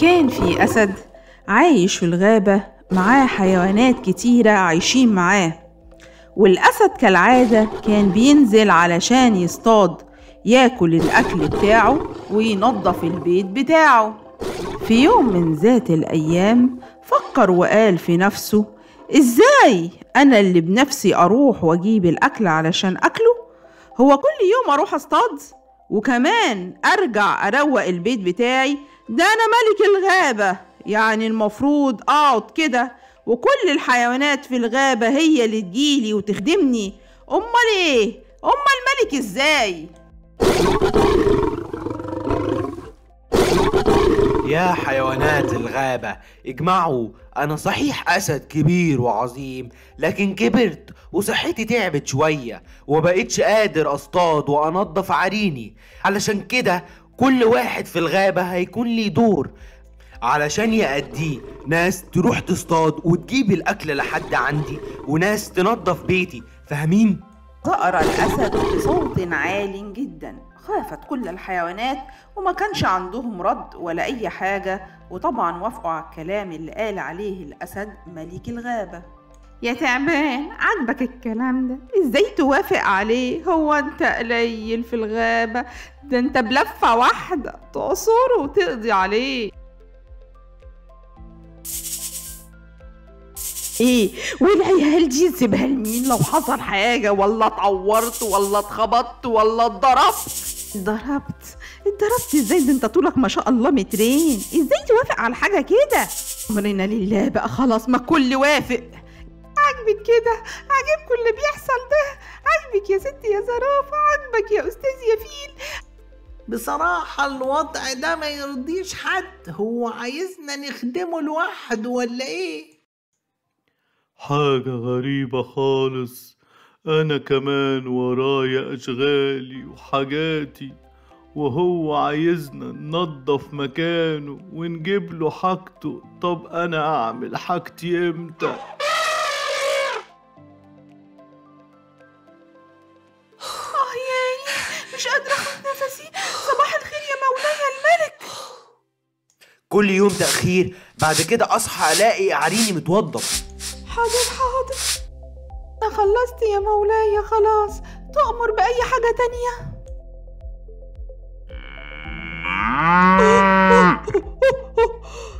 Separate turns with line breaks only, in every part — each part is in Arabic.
كان في أسد عايش في الغابة معاه حيوانات كتيرة عايشين معاه. والأسد كالعادة كان بينزل علشان يصطاد ياكل الأكل بتاعه وينظف البيت بتاعه. في يوم من ذات الأيام فكر وقال في نفسه إزاي أنا اللي بنفسي أروح وأجيب الأكل علشان أكله؟ هو كل يوم أروح أصطاد؟ وكمان أرجع أروق البيت بتاعي ده أنا ملك الغابة يعني المفروض أقعد كده وكل الحيوانات في الغابة هي اللي تجيلي وتخدمني أمال إيه؟ أمال ملك إزاي؟
يا حيوانات الغابة اجمعوا أنا صحيح أسد كبير وعظيم لكن كبرت وصحتي تعبت شوية ومبقتش قادر أصطاد وأنضف عريني علشان كده كل واحد في الغابة هيكون ليه دور علشان يأديه. ناس تروح تصطاد وتجيب الأكل لحد عندي وناس تنظف بيتي. فاهمين؟
زأر الأسد بصوت عال جدا. خافت كل الحيوانات وما كانش عندهم رد ولا أي حاجة. وطبعا وافقوا على الكلام اللي قال عليه الأسد ملك الغابة. يا تعبان عجبك الكلام ده؟ إزاي توافق عليه؟ هو أنت قليل في الغابة ده أنت بلفة واحدة تعصره وتقضي عليه. إيه؟ والعيال دي نسيبها لمين لو حصل حاجة ولا اتعورت ولا اتخبطت ولا اتضربت؟ اتضربت؟ اتضربت إزاي؟ ده أنت طولك ما شاء الله مترين. إزاي توافق على حاجة كده؟ أمرنا لله بقى خلاص ما كل وافق. عاجبك كده؟ عاجبكم اللي بيحصل ده؟ عاجبك يا ست يا زرافة؟ عاجبك يا أستاذ يا فيل
بصراحة الوضع ده ما يرضيش حد هو عايزنا نخدمه لوحده ولا إيه؟
حاجة غريبة خالص. أنا كمان ورايا أشغالي وحاجاتي وهو عايزنا ننضف مكانه ونجيب له حاجته. طب أنا أعمل حاجتي إمتى؟
كل يوم تأخير بعد كده أصحى ألاقي عريني متوضف
حاضر حاضر. أنا خلصت يا مولاي خلاص. تؤمر بأي حاجة تانية؟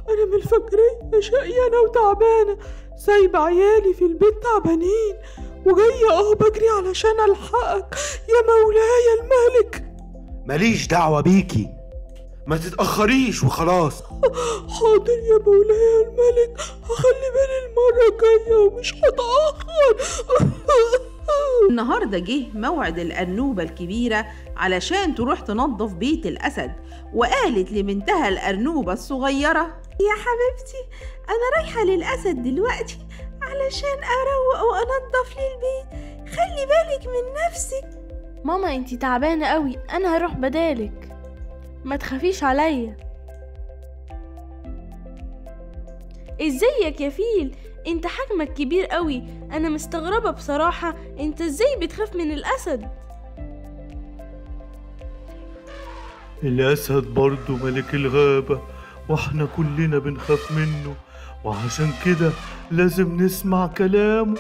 أنا من الفجرية شقيانة وتعبانة. سايبة عيالي في البيت تعبانين وجاية أهو بجري علشان ألحقك. يا مولاي الملك.
ماليش دعوة بيكي. ما تتأخريش وخلاص.
حاضر يا مولاي الملك. هخلي بالي المرة الجاية ومش هتأخر. النهاردة جه موعد الأرنوبة الكبيرة علشان تروح تنظف بيت الأسد وقالت لبنتها الأرنوبة الصغيرة يا حبيبتي أنا رايحة للأسد دلوقتي علشان أروق وأنظف لي البيت. خلي بالك من نفسك.
ماما انتي تعبانة قوي. أنا هروح بدالك. ما تخافيش عليا. إزيك يا فيل؟ أنت حجمك كبير قوي. أنا مستغربة بصراحة. أنت إزاي بتخاف من الأسد؟
الأسد برضه ملك الغابة وإحنا كلنا بنخاف منه. وعشان كده لازم نسمع كلامه.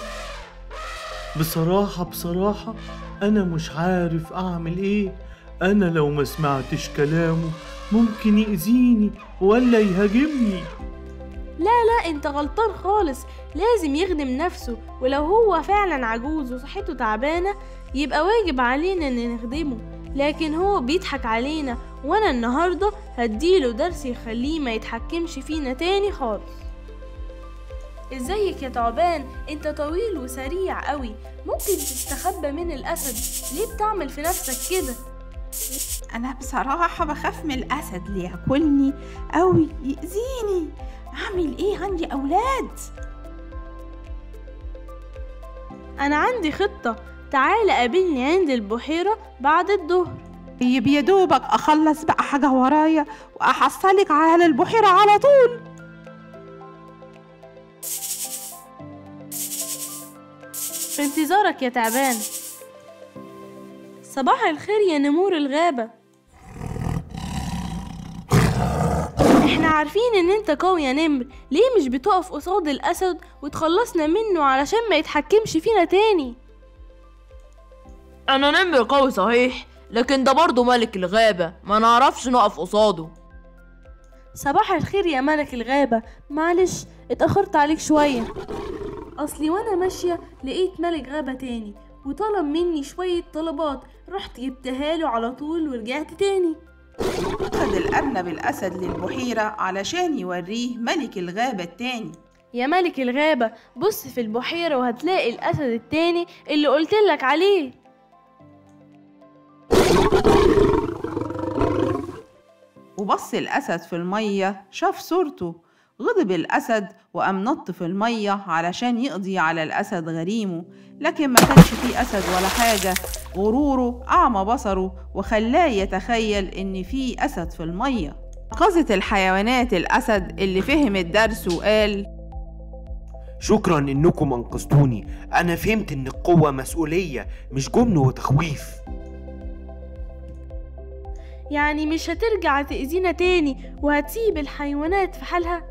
بصراحة بصراحة أنا مش عارف أعمل إيه. أنا لو ما سمعتش كلامه ممكن يأذيني ولا يهاجمني.
لا لا أنت غلطان خالص. لازم يخدم نفسه ولو هو فعلا عجوز وصحته تعبانة يبقى واجب علينا إن نخدمه. لكن هو بيضحك علينا وأنا النهاردة هديله درس يخليه ما يتحكمش فينا تاني خالص. إزيك يا تعبان؟ أنت طويل وسريع قوي ممكن تستخبى من الأسد؟ ليه بتعمل في نفسك كده؟
أنا بصراحة بخاف من الأسد ليأكلني أو يأذيني. أعمل إيه؟ عندي أولاد.
أنا عندي خطة. تعال قابلني عند البحيرة بعد الظهر.
طيب يا دوبك أخلص بقى حاجة ورايا وأحصلك على البحيرة على طول.
في انتظارك يا تعبان. صباح الخير يا نمور الغابة. إحنا عارفين إن أنت قوي يا نمر. ليه مش بتقف قصاد الأسد وتخلصنا منه علشان ما يتحكمش فينا تاني؟
أنا نمر قوي صحيح لكن ده برضه ملك الغابة. ما نعرفش نقف قصاده.
صباح الخير يا ملك الغابة. معلش اتأخرت عليك شوية. أصلي وأنا ماشية لقيت ملك غابة تاني. وطلب مني شوية طلبات. رحت جبتها له على طول ورجعت تاني.
خد الأرنب الأسد للبحيرة علشان يوريه ملك الغابة التاني.
يا ملك الغابة بص في البحيرة وهتلاقي الأسد التاني اللي قلتلك عليه.
وبص الأسد في المية شاف صورته غضب الأسد وقام نط في المية علشان يقضي على الأسد غريمه لكن ما كانش فيه أسد ولا حاجة. غروره أعمى بصره وخلاه يتخيل إن فيه أسد في المية. قظت الحيوانات الأسد اللي فهم الدرس وقال
شكرا إنكم أنقذتوني. أنا فهمت إن القوة مسؤولية مش جبن وتخويف.
يعني مش هترجع تأذينا تاني وهتسيب الحيوانات في حالها؟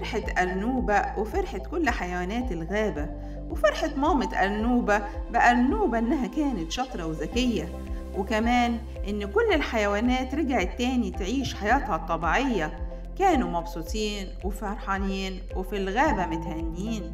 فرحت أرنوبة وفرحت كل حيوانات الغابة وفرحت مامة أرنوبة بأرنوبة إنها كانت شاطرة وذكية. وكمان إن كل الحيوانات رجعت تاني تعيش حياتها الطبيعية. كانوا مبسوطين وفرحانين وفي الغابة متهنيين.